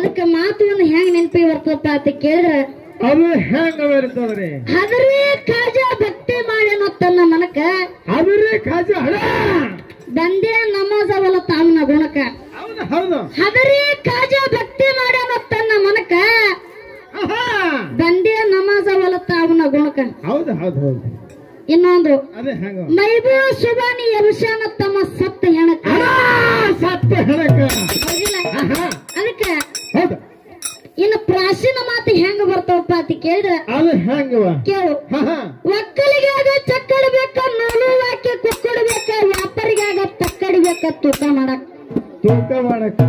ಅದಕ್ಕೆ ಮಾತು ಒಂದು ಹೆಂಗ್ ನೆನಪಿ ಬರ್ತಪ್ಪ ಅಂತ ಕೇಳಿದ್ರ ಅದು ಹೆಂಗ ಬರ್ತದ್ರಿ? ಅದರೇ ಕಾಜ ಭಕ್ತಿ ಮಾಡ್ಯಾನ ತನ್ನ ಮನಕ. ಅದರೇ ಕಾಜ ಹಳ ಬಂದೇ ನಮಾಜ್ ಅವಲ್ಲ ತಾಮನ ಗುಣಕ. ಅದರೇ ಕಾಜ ಭಕ್ತಿ ಮಾಡ್ಯಾನ ತನ್ನ ಮನಕ. ದಂಧೆ ನಮಾಜ್ ಅವಲ್ಲ ತಾಮನ ಗುಣಕ. ಹೌದು ಹೌದು ಹೌದು. ಇನ್ನೊಂದು ಮೈಬೂ ಸುಬಾನಿ ಯಶಾನ ತಮ್ಮ ಸತ್ತ ಹೆಣಕ. ಸತ್ತ ಹೆಣಕ? ಅದಕ್ಕೆ ಹೌದು. ಇನ್ನು ಪ್ರಾಚೀನ ಮಾತು ಹೆಂಗ ಬರ್ತಾವಪ್ಪ ಅಂತ ಕೇಳಿದ್ರ ಅದು ಹೆಂಗವ ಕೇಳು. ಹಾ ಹಾ. ಒಕ್ಕಲಿಗಾಗ ಚಕ್ಕಡ್ಬೇಕ ನೂಲು ವಾಕ್ಯ ಕುಕ್ಕಡ್ಬೇಕ ವ್ಯಾಪಾರಿಗಾಗ ತಕ್ಕಡ್ಬೇಕ ತೂಕ ಮಾಡಕ್. ತೂಕ ಮಾಡಕ್.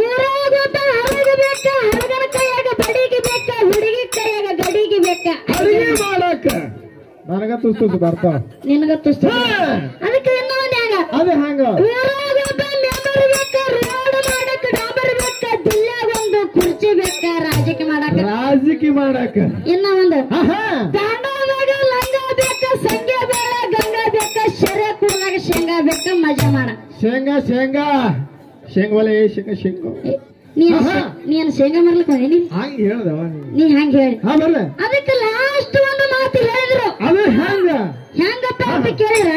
ಊರಾಗ ಒಬ್ಬ ಹರಗಬೇಕ ಹರಗನ ಕೈಯಾಗ ಬಡಿಗೆ ಬೇಕ ಹುಡುಗಿ ಕೈಯಾಗ ಗಡಿಗೆ ಬೇಕ. ಅಡಿಗೆ ಮಾಡಕ್. ನನಗ ತುಸ್ ತುಸ್ ಬರ್ತಾವ. ನಿನಗ ತುಸ್ತು. ಹಾ. ಅದಕ್ಕೆ ಇನ್ನೊಂದ್ ಹೆಂಗ ಅದು ಹೆಂಗ? ಮಾಡಕ್ ಇನ್ನ ಒಂದು ಆಹಾ. ದಾಂಡೋದಾಗ ಲಂಗ ಬೇಕ ಸಂಗೆ ಬೇಡ ಗಂಗಾ ಬೇಕ ಶೆರೆ ಕುಡ್ದಾಗ ಶೇಂಗಾ ಬೇಕ ಮಜಾ ಮಾಡ ಶೇಂಗಾ ಶೇಂಗಾ ಶೇಂಗವಲೆ ಶೇಂಗಾ ಶೇಂಗಾ ಏ, ನೀನ್ ಆಹಾ. ನೀನ್ ಶೇಂಗಾ ಮಾಡ್ಲಿಕ್ಕೆ ಹೋಗಿನಿ ಹಂಗ ಹೇಳ್ದವ ನೀ ನೀ ಹೆಂಗ್ ಹೇಳಿ ಹಾ ಬರ್ಲೆ ಅದಕ್ಕೆ ಲಾಸ್ಟ್ ಒಂದು ಮಾತು ಹೇಳಿದ್ರು ಅದು ಹೆಂಗ ಹೆಂಗಪ್ಪ ಅಂತ ಕೇಳಿದ್ರ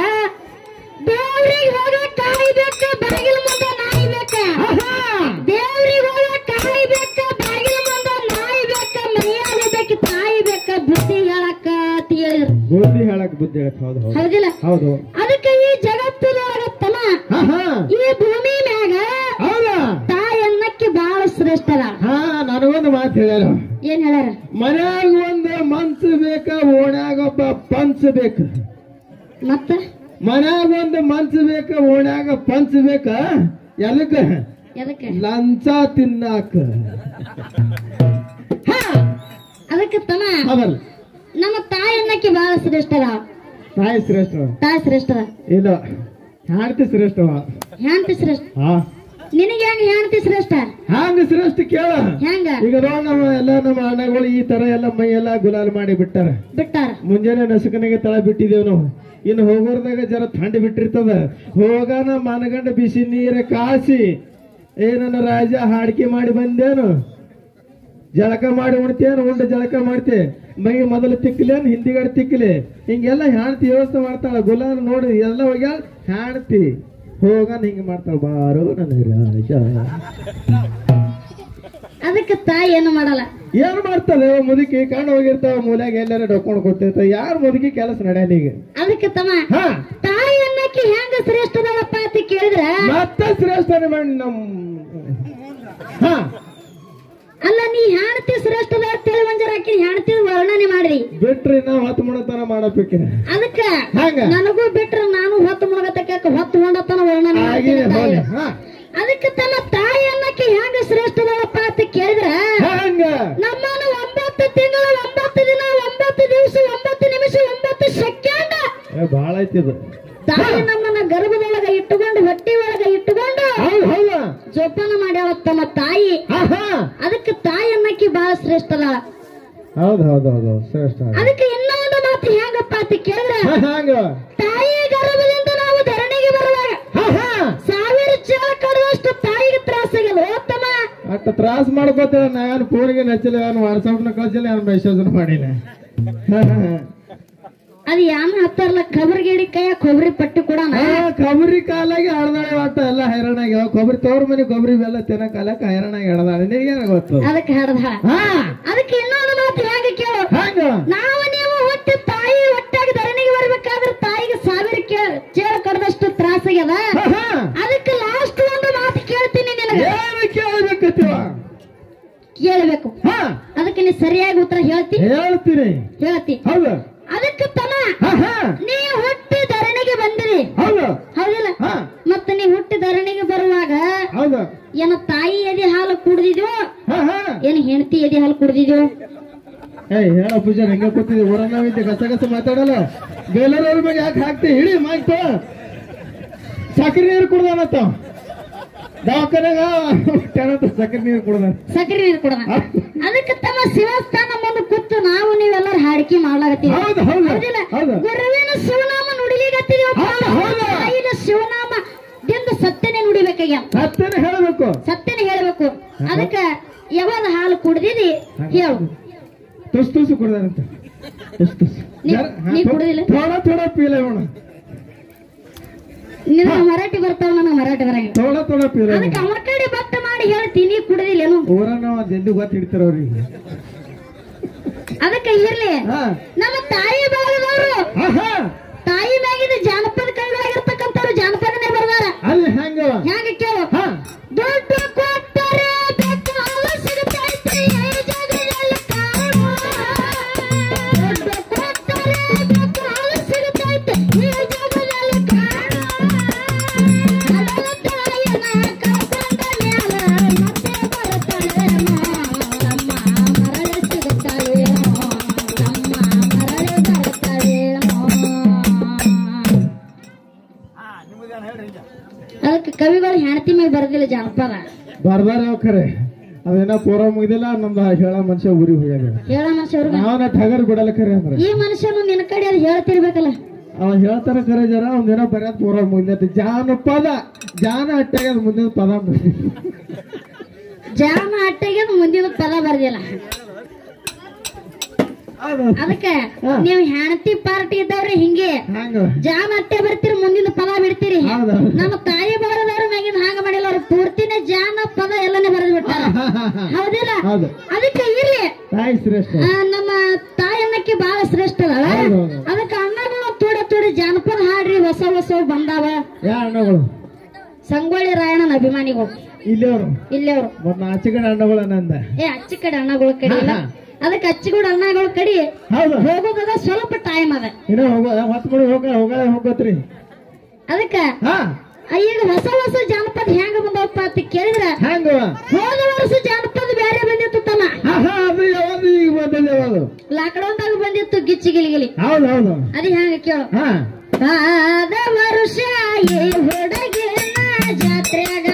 ದೇವ್ರಿಗೆ ಹೋಗ ಕಾಯಿ ಬುದ್ಧಿ ಹೇಳಕ್ ಬುದ್ಧಿ ಹೇಳಕ್ ಹೌದು ಹೌದು. ಹೌದಿಲ್ಲ? ಹೌದು. ಅದಕ್ಕೆ ಈ ಜಗತ್ತಿನ ತನ ಆಹಾ. ಈ ಭೂಮಿ ಮ್ಯಾಗ ತಾಯಿ ತಾಯನ್ನಕ್ಕೆ ಬಹಳ ಶ್ರೇಷ್ಠ ಹಾ ನನಗೊಂದು ಮಾತು ಹೇಳ್ಯಾರ ಏನ್ ಹೇಳ್ಯಾರ? ಮನ್ಯಾಗ ಒಂದು ಮನ್ಸ್ ಬೇಕ ಓಣ್ಯಾಗ ಒಬ್ಬ ಪಂಚ ಬೇಕ. ಮತ್ತ? ಮನ್ಯಾಗ ಒಂದು ಮನ್ಸ್ ಬೇಕ ಓಣ್ಯಾಗ ಪಂಚ ಬೇಕ? ಎದಕ್ಕ? ಲಂಚ ತಿನ್ನಾಕ. ಹಾ ಅದಕ್ಕೆ ತನ ನಮ್ಮ ತಾಯನ್ನಕ್ಕೆ ಬಹಳ ಶ್ರೇಷ್ಠ ಅದ ತಾಯಿ ಶ್ರೇಷ್ಠ ತಾಯಿ ಶ್ರೇಷ್ಠ ಇಲ್ಲ. ಹೆಂಡತಿ ಶ್ರೇಷ್ಠವ? ಹೆಂಡತಿ ಶ್ರೇಷ್ಠ. ಹಾ. ನಿನಗೆ ಹೆಂಗ ಹೆಂಡತಿ ಶ್ರೇಷ್ಠ? ಹ್ಯಾಂಗ ಶ್ರೇಷ್ಠ ಕೇಳ. ಹೆಂಗ ಈಗ ನೋಡ್ ನಮ್ಮ ಎಲ್ಲ ನಮ್ಮ ಅಣ್ಣಗಳು ಈ ತರ ಎಲ್ಲ ಮೈ ಎಲ್ಲ ಗುಲಾಲ್ ಮಾಡಿ ಬಿಟ್ಟಾರ. ಬಿಟ್ಟಾರ. ಮುಂಜಾನೆ ನಸುಕನಿಗೆ ತಳ ಬಿಟ್ಟಿದ್ದೇವ್ ನಾವು. ಇನ್ನು ಹೋಗೋರ್ದಾಗ ಜರ ಥಂಡಿ ಬಿಟ್ಟಿರ್ತದ. ಹೋಗಾನ ಮನಗಂಡ ಬಿಸಿ ನೀರ ಕಾಸಿ. ಏನನ್ನ ರಾಜ ಹಾಡಿಕೆ ಮಾಡಿ ಬಂದೇನು? ಜಳಕ ಮಾಡಿ ಉಣ್ತೇನು? ಉಂಡ ಜಳಕ ಮಾಡ್ತೆ. ಮೈ ಮೊದಲು ತಿಕ್ಕಲೇನು ಹಿಂದಿಗಡೆ ತಿಕ್ಕಲಿ. ಹಿಂಗೆಲ್ಲ ಹ್ಯಾಣ್ತಿ ವ್ಯವಸ್ಥೆ ಮಾಡ್ತಾಳ ಗುಲಾಲ್ ನೋಡಿ ಎಲ್ಲ ಹೋಗ್ಯಾಳ ಹ್ಯಾಣ್ತಿ. ಹೋಗನ್ ಹಿಂಗ ಮಾಡ್ತಾಳ ಬಾರೋ ನನ್ನ ರಾಜ. ಅದಕ್ಕೆ ತಾಯಿ ಏನು ಮಾಡಲ್ಲ? ಏನ್ ಮಾಡ್ತಾಳೆ? ಮುದುಕಿ ಕಾಣ ಹೋಗಿರ್ತಾವ ಮೂಲ್ಯಾಗ ಎಲ್ಲಾರ ಡೊಕೊಂಡ್ ಕೊಟ್ಟಿರ್ತಾವ ಯಾರು ಮುದುಕಿ ಕೆಲಸ ನಡೆಯಲ್ಲ ಈಗ? ಅದಕ್ಕೆ ತಮ್ಮ ಹಾ. ತಾಯಿ ಅನ್ನಕ್ಕೆ ಹೆಂಗ ಶ್ರೇಷ್ಠ ಅದಪ್ಪ ಅಂತ ಕೇಳಿದ್ರೆ ಮತ್ತೆ ಶ್ರೇಷ್ಠನೇ ಮಾಡಿ ನಮ್ಮ ಹಾ. ಅಲ್ಲ ನೀ ಹೆಂಡತಿ ಶ್ರೇಷ್ಠ ಅದ ಅಂತೇಳಿ ಒಂಜರ ಹಾಕಿ ಹೆಂಡತಿ ವರ್ಣನೆ ಮಾಡ್ರಿ. ಬಿಟ್ರಿ ನಾವ್ ಹತ್ತು ಮುಣತನ ಮಾಡಬೇಕ ಅದಕ್ಕ ನನಗೂ ಬಿಟ್ರ ನಾನು ಹೊತ್ತು ಮುಣಗತಕ್ಕ ಹೊತ್ತು ಹೊಂಡತನ ವರ್ಣನೆ ಅದಕ್ಕೆ ತನ್ನ ತಾಯಿ ಅನ್ನಕ್ಕೆ ಹೆಂಗ ಶ್ರೇಷ್ಠದಪ್ಪ ಅಂತ ಕೇಳಿದ್ರ? ಹಂಗ? ನಮ್ಮನ್ನು ಒಂಬತ್ತು ತಿಂಗಳು ಒಂಬತ್ತು ದಿನ ಒಂಬತ್ತು ದಿವಸ ಒಂಬತ್ತು ನಿಮಿಷ ಒಂಬತ್ತು ಸೆಕೆಂಡ್ ಬಹಳ ಐತಿ ತಾಯಿ ನಮ್ಮನ್ನ ಗರ್ಭದೊಳಗ ಇಟ್ಟುಕೊಂಡು ಹೊಟ್ಟಿ ಒಳಗ ಇಟ್ಟುಕೊಂಡು ಹೌದ್ ಹೌದ ಜೋಪಾನ ಮಾಡ್ಯಾಳ ತಮ್ಮ ತಾಯಿ. ಅದಕ್ಕೆ ತಾಯಿ ಅನ್ನಕ್ಕೆ ಬಹಳ ಶ್ರೇಷ್ಠ ಹೌದು ಹೌದು ಹೌದು ಶ್ರೇಷ್ಠ ಅದಕ್ಕೆ ಇನ್ನೊಂದು ಮಾತು ಹೆಂಗಪ್ಪ ಅಂತ ಕೇಳಿದ್ರೆ ತಾಯಿ ಗರ್ಭದಿಂದ ನಾವು ಧರಣಿಗೆ ಬರುವಾಗ ಸಾವಿರ ಚೇಳ ಕಡುವಷ್ಟು ತಾಯಿಗೆ ತ್ರಾಸಾಗಲ್ಲ ಉತ್ತಮ ಅಟ್ಟ ತ್ರಾಸ ಮಾಡ್ಕೋತೇನೆ ನಾನು ಫೋನ್ಗೆ ನಚ್ಚಿಲ್ಲ ನಾನು ವಾಟ್ಸಪ್ನ ಕಳ್ಸಿಲ್ಲ ನಾನು ಮೆಸೇಜ್ ಮಾಡಿಲ್ಲ. ಹಾ. ಅದು ಯಾಮ ಹತ್ತಾರಲ್ಲ ಕಬರಿಗೇಡಿ ಕೈಯ ಕೊಬ್ಬರಿ ಪಟ್ಟಿ ಕೂಡ ಕಬರಿ ಕೊಬ್ಬರಿ ಕಾಲಾಗಿ ಹಳದಾಳೆ ಒಟ್ಟ ಎಲ್ಲ ಹೈರಾಣಾಗಿ. ಕೊಬ್ಬರಿ ತೋರ್ ಮನೆ ಕೊಬ್ಬರಿ ಬೆಲ್ಲ ತಿನ್ನ ಕಾಲಕ್ಕೆ ಹೈರಾಣಾಗಿ ಹಳದಾಳೆ ನಿನಗೇನ ಗೊತ್ತು? ಅದಕ್ಕೆ ಹಡದ ಹಾ. ಅದಕ್ಕೆ ಇನ್ನೊಂದು ಮಾತು ಹೆಂಗ ಕೇಳು? ಹಂಗ ನಾವು ನೀವು ಒಟ್ಟು ತಾಯಿ ಒಟ್ಟಾಗಿ ಧರಣಿಗೆ ಬರ್ಬೇಕಾದ್ರೆ ತಾಯಿಗೆ ಸಾವಿರ ಚೇರ್ ಕಡದಷ್ಟು ಕಡ್ದಷ್ಟು ತ್ರಾಸಾಗ್ಯದ. ಅದಕ್ಕೆ ಲಾಸ್ಟ್ ಒಂದು ಮಾತು ಕೇಳ್ತೀನಿ ನಿನಗೆ. ಕೇಳಬೇಕತ್ತೀವ? ಕೇಳಬೇಕು. ಹಾ. ಅದಕ್ಕೆ ನೀ ಸರಿಯಾಗಿ ಉತ್ತರ ಹೇಳ್ತೀನಿ ಹೇಳ್ತೀನಿ. ಹೇಳ್ತಿ. ಹೌದು ಅದಕ್ಕೆ ತಮ್ಮ ಹಾ ಹಾ ನೀ ಹುಟ್ಟಿ ಧರಣಿಗೆ ಬಂದಿರಿ ಹೌದು ಹೌದಿಲ್ಲ ಹಾ ಮತ್ತೆ ನೀ ಹುಟ್ಟಿ ಧರಣಿಗೆ ಬರುವಾಗ ಹೌದು ಏನ ತಾಯಿ ಎದೆ ಹಾ ಏನ್ ಹೆಂಡತಿ ಎದೆ ಹಾಲು ಕುಡ್ದಿದ್ಯೋ? ಏಯ್ ಹೇಳ ಪೂಜಾರ್ ಹೆಂಗ ಕೂತಿದ್ವಿ ಊರನ್ನಾವಿದ್ದೆ ಕಸ ಕಸ ಮಾತಾಡಲ್ಲ. ಬೇಲರವ್ರ ಬಗ್ಗೆ ಯಾಕೆ ಹಾಕ್ತಿ ಹಿಡಿ ಮಾಯ್ತ ಸಕ್ರೆ ನೀರು ಕುಡ್ದಾನತ್ತ ದವಾಖಾನೆಗ ಸಕ್ರೆ ನೀರು ಕುಡ್ದ ಸಕ್ರೆ ನೀರು ಕುಡ್ದ ಅದಕ್ಕೆ ತಮ್ಮ ಶಿವಸ್ಥಾನ ಮುಂದೆ ಕೂತು ನಾವು ನೀವೆಲ್ಲರೂ ಹಾಡಿಕೆ ಮಾಡ್ಲಾಗತ್ತೀವಿ ಗುರುವಿನ ಶಿವನಾಮ. ತಾಯಿನ ಶಿವನಾಮ ದಿಂದ ಸತ್ಯನೇ ನುಡಿಬೇಕಾಗ್ಯ ಸತ್ಯನೇ ಹೇಳಬೇಕು. ಸತ್ಯನೇ ಹೇಳ್ಬೇಕು. ಅದಕ್ಕ ಯಾವಾಗ ಹಾಲು ಕುಡ್ದಿದಿ? ಹೇಳು. ತುಸ್ ತುಸು ಕುಡ್ದಾರಂತ ತುಸ್ ತುಸ್. ನೀ- ಜರ- ಹಾ, ನೀ ಥೋ- ಕುಡ್ದಿಲ್ಲ? ಥೋಡ ಥೋಡ ಪೀಲೆ ಹೋಣ ನಿನ್ನ ಮರಾಠಿ ಬರ್ತಾವ ನನಗೆ ಮರಾಠಿ ಬರಂಗ ಥೋಡ ಥೋಡ ಪೀಲೆ ಅದಕ್ಕೆ ಅವ್ರ ಕಡೆ ಭತ್ತ ಮಾಡಿ ಹೇಳ್ತೀನಿ ಕುಡ್ದಿಲ್ಲೇನು ಊರ ನಾವು ಜಲ್ದಿ ಗೊತ್ತ ಹಿಡ್ತಾರ ಅವ್ರಿಗೆ ಅದಕ್ಕೆ ಇರ್ಲಿ. ನಮ್ಮ ತಾಯಿ ಬಾಳದವರು ತಾಯಿ ಮ್ಯಾಗಿದ ಜಾನಪದ ಕೈಲಾಗಿರ್ತಕ್ಕಂಥವ್ರು ಅದಕ್ಕೆ ಕವಿಗಳು ಹೆಣತಿ ಮೇಲೆ ಬರ್ದಿಲ್ಲ ಜಾನಪದ. ಬರ್ದಾರ ಅವ್ ಖರೆ ಅದೇನ ಪೂರ ಮುಗಿದಿಲ್ಲ ನಮ್ದು ಹೇಳ ಮನುಷ್ಯ ಊರಿಗೆ ಹೋಗ್ಯಾದ. ಹೇಳ ಮನುಷ್ಯ ನಾವನ ಠಗರ್ ಬಿಡಲ್ಲ ಖರೆ ಅಂದ್ರೆ. ಈ ಮನುಷ್ಯನು ನಿನ್ನ ಕಡೆ ಅದು ಹೇಳ್ತಿರ್ಬೇಕಲ್ಲ. ಅವ ಹೇಳ್ತಾರ ಖರೆ ಜರ ಒಂದಿನ ಬರ್ಯಾದ ಪೂರ ಮುಗಿದ ಜಾನಪದ ಜಾನ ಅಟ್ಟಾಗ ಮುಂದಿನ ಪದ. ಜಾನ ಅಟ್ಟೆಗೆ ಅದು ಮುಂದಿನ ಪದ ಬರ್ದಿಲ್ಲ. ಅದಕ್ಕೆ ನೀವ್ ಹೆಂಡತಿ ಪಾರ್ಟಿ ಇದ್ದವ್ರಿ ಹಿಂಗೆ ಜಾಮ್ ಜಾನ ಅಟ್ಟೆ ಬರ್ತೀರಿ ಮುಂದಿನ ಪದ ಬಿಡ್ತೀರಿ. ನಮ್ಮ ತಾಯಿ ಬಾರದವ್ರ ಮ್ಯಾಗಿನ ಹಾಗ ಮಾಡಿಲ್ಲ ಅವ್ರ ಪೂರ್ತಿನ ಜಾನ ಪದ ಎಲ್ಲನೇ ಬರೆದು ಬಿಟ್ಟಾರ ಹೌದಿಲ್ಲ? ಹೌದು. ಅದಕ್ಕೆ ಇರ್ಲಿ. ನಮ್ಮ ತಾಯಿ ಅನ್ನಕ್ಕೆ ಬಹಳ ಶ್ರೇಷ್ಠ ಹೌದು. ಅದಕ್ಕೆ ಅಣ್ಣಗಳು ತೋಡ ತೋಡಿ ಜಾನಪದ ಹಾಡ್ರಿ ಹೊಸ ಹೊಸ ಬಂದಾವ. ಸಂಗೊಳ್ಳಿ ರಾಯಣ್ಣನ ಅಭಿಮಾನಿಗಳು. ಇಲ್ಲಿ ಅವರು. ಇಲ್ಲಿ ಅವರು. ಮತ್ ಅಣ್ಣಗಳು ನಂದ ಏ ಅಚ್ಚಿ ಕಡೆ ಅಣ್ಣಗಳ ಕಡೆ ಇಲ್ಲ. ಅದಕ್ಕೆ ಅಚ್ಚಿಗೂಡ ಅಣ್ಣಗಳ ಕಡೆ ಹೌದು. ಹೋಗೋದದ ಸ್ವಲ್ಪ ಟೈಮ್ ಅದ. ಹೋಗೋ ಹೊತ್ತು ಮಾಡಿ ಹೋಗ ಹೋಗ ಹೋಗತ್ರಿ ಅದಕ್ಕ ಈಗ ಹೊಸ ಹೊಸ ಜಾನಪದ ಹೆಂಗ ಬಂದವಪ್ಪ ಅಂತ ಕೇಳಿದ್ರೆ ಹೆಂಗ? ಹೋದ ವರ್ಷ ಜಾನಪದ ಬೇರೆ ಬಂದಿತ್ತು ತನ ಅದು ಯಾವ್ದು ಈಗ ಬಂದದ ಯಾವ್ದು ಲಾಕ್ಡೌನ್ದಾಗ ಬಂದಿತ್ತು ಗಿಚ್ಚಿ ಗಿಲಿಗಿಲಿ ಹೌದು ಹೌದು. ಅದೇ ಹೆಂಗ ಕೇಳು. ಹಾ. ಆದ ವರ್ಷ ಈ ಹುಡುಗಿನ ಜಾತ್ರೆಗ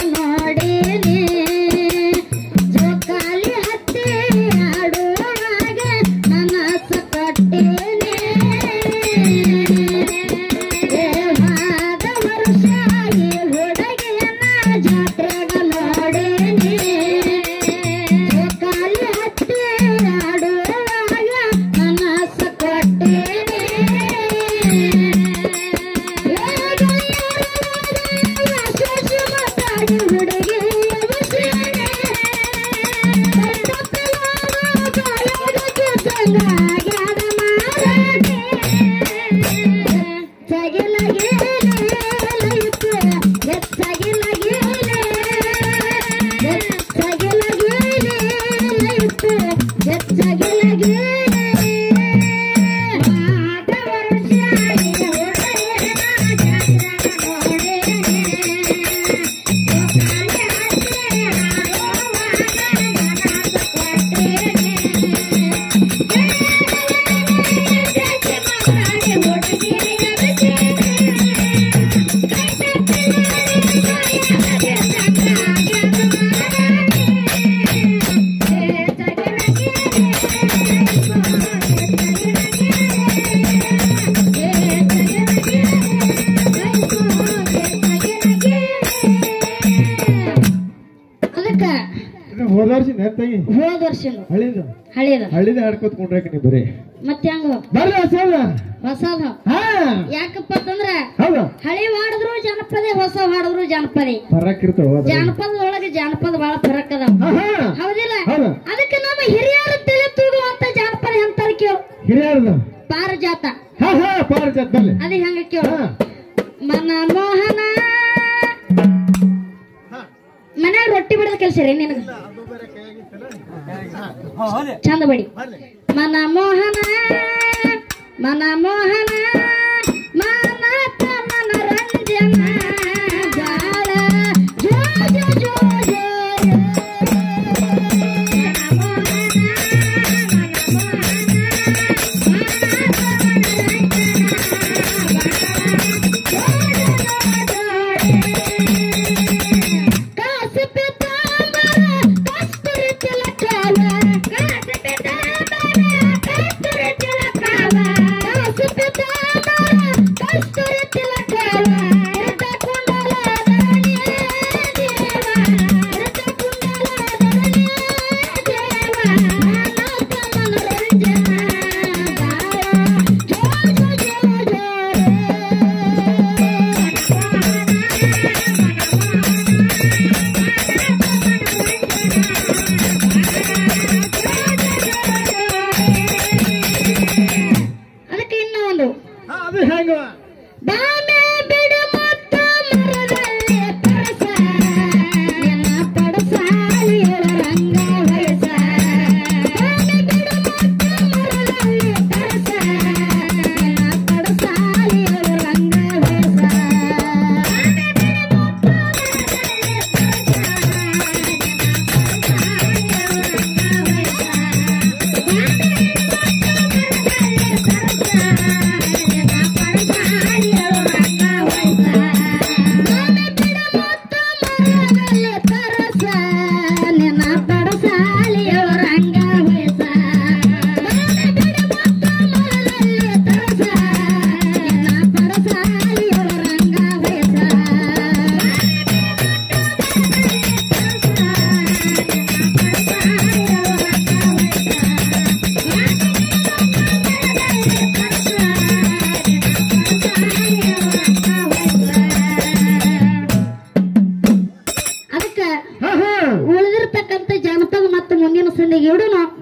ಇನ್ನು ಹೋದ ವರ್ಷ ನೆತ್ತಾಗಿ ಹೋದ ವರ್ಷ ಹಳಿದ. ಹಳೇದ. ಹಳಿದ ಹಾಡ್ಕೊತ ಕುಂಡ್ರಾಕ ನೀ ಬರೀ. ಮತ್ತೆ ಹಂಗ ಬರ್ರಿ ಹೊಸದ ಹೊಸದ ಹಾ. ಯಾಕಪ್ಪ ಅಂತಂದ್ರ ಹೌದು. ಹಳಿ ಹಾಡಿದ್ರು ಜಾನಪದೇ ಹೊಸ ಹಾಡಿದ್ರು ಜಾನಪದ. ಫರಕ್ ಇರ್ತಾವ ಜಾನಪದದೊಳಗೆ ಜಾನಪದ ಬಹಳ ಫರಕ್ ಅದಾವ. ಹೌದಿಲ್ಲ? ಹೌದು. ಅದಕ್ಕೆ ನಮ್ಮ ಹಿರಿಯರು ತಲೆ ತೂಗುವಂತ ಜಾನಪದ ಎಂತಾರ ಕೇಳು. ಹಿರಿಯರದ. ಪಾರಜಾತ. ಪಾರಜಾತ. ಅದೇ ಹೆಂಗ ಕೇಳು. ಹಾ. ಮನ ಮನ್ಯಾಗ ರೊಟ್ಟಿ ಬಿಡದ ಕೆಲಸ ರೀ ನಿನಗ? ಚಂದ ಬಡಿ. ಮನ ಮೋಹನ ಮನ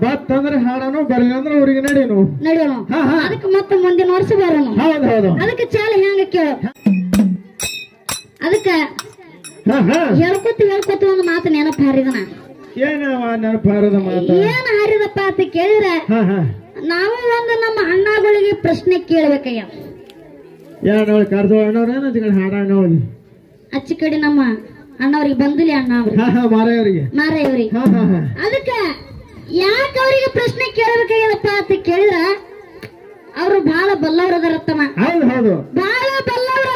ಬತ್ತಂದ್ರೆ ಹಾಡನು ಬರಲಿಲ್ಲ ಅಂದ್ರೆ ಊರಿಗೆ ನಡೀನು ನಡೆಯೋಣ ಹಾ, ಹಾ. ಅದಕ್ಕೆ ಮತ್ತೆ ಮುಂದಿನ ವರ್ಷ ಬರೋಣ. ಹೌದು ಹೌದು. ಅದಕ್ಕೆ ಚಾಲ ಹೆಂಗ ಕೇಳು. ಅದಕ್ಕ ಹಾ ಹಾ. ಹೇಳ್ಕೊತ ಹೇಳ್ಕೊತ ಒಂದು ಮಾತು ನೆನಪು ಹಾರಿದನ ಏನವ ನೆನಪಾರದ ಮಾತು? ಏನ್ ಹಾರಿದಪ್ಪ ಅಂತ ಕೇಳಿದ್ರೆ ಹಾ ಹಾ. ನಾವು ಒಂದು ನಮ್ಮ ಅಣ್ಣಗಳಿಗೆ ಪ್ರಶ್ನೆ ಕೇಳ್ಬೇಕಯ್ಯ. ಯಾರು ನೋಡಿ ಕರ್ದು ಅಣ್ಣವ್ರೇನು ಜಗಳ ಹಾಡಣ್ಣವ್ರಿ ಅಚ್ಚಿ ಕಡೆ ನಮ್ಮ ಅಣ್ಣವ್ರಿಗೆ ಬಂದಿಲ್ಲ ಅಣ್ಣ ಅವ್ರಿಗೆ ಹಾ ಹಾ ಮಾರೆಯವರಿಗೆ. ಮಾರಯ್ಯವ್ರಿಗೆ ಹಾ ಹಾ ಹಾ. ಅದಕ್ಕ ಯಾಕೆ ಅವರಿಗೆ ಪ್ರಶ್ನೆ ಕೇಳಬೇಕಾಗ್ಯದಪ್ಪ ಅಂತ ಕೇಳಿದ್ರ ಅವರು ಬಹಳ ಬಲ್ಲವರು ಹೌದು ಹೌದು. ಬಹಳ ಬಲ್ಲವರು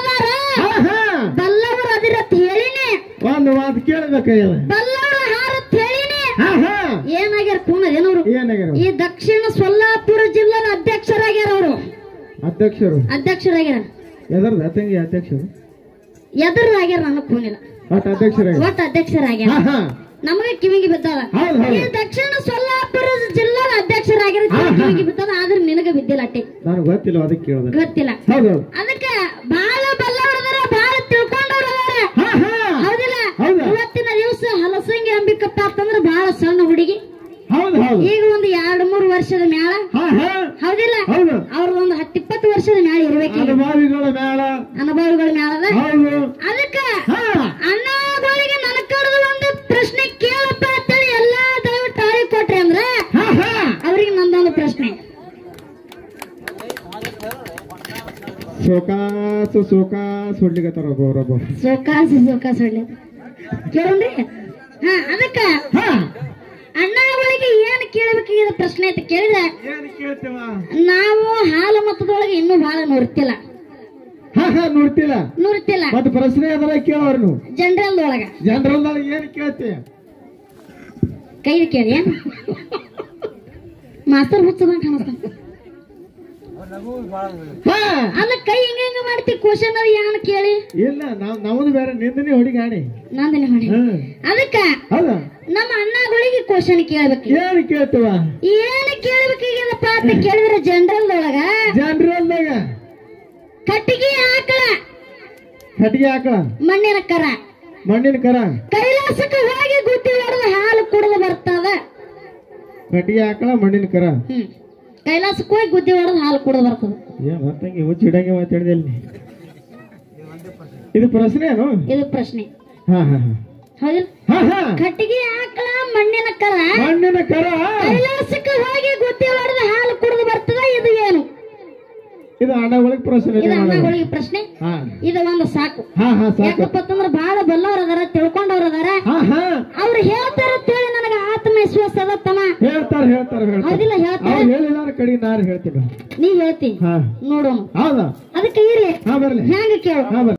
ಬಲ್ಲವರು ಅದಿರತ್ ಹೇಳಿನಿ. ಒಂದು ಮಾತು ಕೇಳಬೇಕಾಗ್ಯದ. ಬಲ್ಲವರು ಹಾರತ್ ಹೇಳಿನಿ. ಏನಾಗ್ಯಾರ ಕೂನದೇನವ್ರು ಏನಾಗ್ಯಾರ? ಈ ದಕ್ಷಿಣ ಸೊಲ್ಲಾಪುರ ಜಿಲ್ಲಾದ ಅಧ್ಯಕ್ಷರಾಗ್ಯಾರ ಅವರು. ಅಧ್ಯಕ್ಷರು? ಅಧ್ಯಕ್ಷರಾಗ್ಯಾರ. ಎದರ್ದ ತಂಗಿ ಅಧ್ಯಕ್ಷರು? ಎದರ್ದಾಗ್ಯಾರ ನನಗ್ ಕೂನಿಲ್ಲ ಒಟ್ಟು ಅಧ್ಯಕ್ಷರಾಗ್ಯಾರ? ಒಟ್ಟು ಅಧ್ಯಕ್ಷರಾಗ್ಯಾರ. ನಮಗೆ ಕಿವಿಗೆ ಬಿದ್ದಾವ. ದಕ್ಷಿಣ ಸೊಲ್ಲಾಪುರ ಜಿಲ್ಲಾ ಹಾ. ಕಿವಿಗೆ ಬಿದ್ದಾವ ಆದ್ರೆ ನಿನಗ ಬಿದ್ದಿಲ್ಲ ಅಟ್ಟೆ. ನನಗೆ ಗೊತ್ತಿಲ್ಲ ಅದಕ್ಕೆ ಕೇಳಿದೆ ಗೊತ್ತಿಲ್ಲ. ಅದಕ್ಕೆ ಬಹಳ ಬಲ್ಲವ್ರದಾರ ಬಹಳ ತಿಳ್ಕೊಂಡವ್ರದಾರ. ಹೌದಿಲ್ಲ? ಹೌದು. ಇವತ್ತಿನ ದಿವಸ ಹಲಸಂಗಿ ಅಂಬಿಕಪ್ಪ ಅಂತಂದ್ರೆ ಬಹಳ ಸಣ್ಣ ಹುಡುಗಿ. ಈಗ ಒಂದು ಎರಡ್ ಮೂರು ವರ್ಷದ ಮೇಳ ಹೌದಿಲ್ಲ? ಹೌದು. ಅವ್ರದೊಂದು ಹತ್ತಿಪ್ಪತ್ತು ವರ್ಷದ ಮೇಳ ಇರ್ಬೇಕು ಅನುಭವಿಗಳ ಮೇಳ ಅನುಭವಿಗಳ ಮ್ಯಾಲದ ಸೋಕಾಸು ಸೋಕಾಸು ಹೊಡ್ಲಿಕತ್ತಾರ ಒಬ್ಬರೊಬ್ಬ ಸೋಕಾಸ ಸೋಕಾ ಹೊಡ್ಲಿ ಕೇಳ್ರಿ ಹಾ ಅದಕ್ಕ. ಹಾ. ಅಣ್ಣಗಳಿಗೆ ಏನ್ ಕೇಳಬೇಕಾಗಿದ ಪ್ರಶ್ನೆ ಅಂತ ಕೇಳಿದ್ರೆ? ಏನ್ ಕೇಳ್ತೇವ? ನಾವು ಹಾಲು ಮತದೊಳಗೆ ಇನ್ನೂ ಬಹಳ ನೋಡ್ತಿಲ್ಲ. ಹಾ ಹಾ ನೋಡ್ತಿಲ್ಲ. ನೋಡ್ತಿಲ್ಲ. ಮತ್ತೆ ಪ್ರಶ್ನೆ ಅದರ ಕೇಳೋರು ನೀವು. ಜನರಲ್ ಒಳಗ ಜನರಲ್ ಏನ್ ಕೇಳ್ತಿ? ಕೈ ಕೇಳಿ? ಮಾಸ್ತರ್ ಹುಚ್ಚದಂಗ ಕಾಣಿಸ್ತಾನ. ಹಾ ಅಲ್ಲ ಕೈ ಹಿಂಗ ಹಿಂಗ ಮಾಡ್ತಿ ಕ್ವಶನ್ ಅದು ಯಾನ್ ಕೇಳಿ? ಇಲ್ಲ ನಾವ್ ನಮ್ಮದು ಬೇರೆ ನಿಂದನೇ ಹುಡುಗಿ ಆಣಿ ನಂದನೆ ಹೊಡಿ. ಅದಕ್ಕ ಹೌದಾ? ನಮ್ಮ ಅಣ್ಣಗಳಿಗೆ ಕ್ವಶನ್ ಕೇಳ್ಬೇಕು. ಏನ್ ಕೇಳ್ತೇವ? ಏನ್ ಕೇಳ್ಬೇಕಾಗ್ಯದಪ್ಪ ಅಂತ ಕೇಳಿದ್ರೆ ಜನರಲ್ ಒಳಗ ಜನರಲ್ದಾಗ ಕಟ್ಟಿಗೆ ಆಕಳ. ಕಟ್ಟಿಗೆ ಹಾಕಳ ಮಣ್ಣಿನ ಕರ. ಮಣ್ಣಿನ ಕರ? ಕೈಲಾಸಕ್ಕೆ ಹೋಗಿ ಗುತ್ತಿ ಹೊಡೆದ ಹಾಲು ಕುಡಿದು ಬರ್ತದ. ಕಟ್ಟಿಗೆ ಹಾಕಳ ಮಣ್ಣಿನ ಕರ? ಹ್ಮ್. ಕೈಲಾಸಕ್ಕೆ ಹೋಗಿ ಗುದ್ದಿ ಹೊಡೆದ ಹಾಲು ಕುಡಿದು ಬರ್ತದೆ. ಏನ್ ಮತ್ತಂಗೆ ಹುಚ್ಚ ಹಿಡಂಗೆ ಮಾತಾಡಿದೆ ಅಲ್ಲಿ. ಇದು ಪ್ರಶ್ನೆ ಏನು? ಇದು ಪ್ರಶ್ನೆ. ಹಾ ಹಾ ಹೌದಿಲ್ಲ? ಕಟ್ಟಿಗೆ ಆಕಳ ಮಣ್ಣಿನ ಕರ. ಮಣ್ಣಿನ ಕರ. ಕೈಲಾಸಕ್ಕೆ ಹೋಗಿ ಗುದ್ದಿ ಹೊಡೆದ ಹಾಲು ಕುಡಿದು ಬರ್ತದ ಇದು ಏನು? ಇದು ಅಣ್ಣಗಳಿಗೆ ಪ್ರಶ್ನೆ ಇದು. ಅಣ್ಣಗಳಿಗೆ ಪ್ರಶ್ನೆ. ಹಾ. ಇದು ಒಂದು ಸಾಕು. ಹಾ ಹಾ ಸಾಕು. ಯಾಕಪ್ಪ ಅಂತಂದ್ರ ಬಹಳ ಬಲ್ಲವ್ರ ಅದಾರ ತಿಳ್ಕೊಂಡವ್ರ ಅದಾರ. ಅವ್ರು ಹೇಳ್ತಾರ ನನಗ ಆತ್ಮವಿಶ್ವಾಸ ಅದತ್ತಮ್ಮ ಹೇಳ್ತಾರ ಹೇಳ್ತಾರ ಹೇಳ್ತಾರ. ಹೌದಿಲ್ಲ ಹೇಳ್ತಾರ. ಹೇಳಿದಾರ ಕಡೆ ಹೇಳ್ತೀನಿ. ನೀ ಹೇಳ್ತಿ. ನೋಡೋಣ. ಅದಕ್ಕೆ ಇರ್ಲಿ. ಹೆಂಗ ಕೇಳು.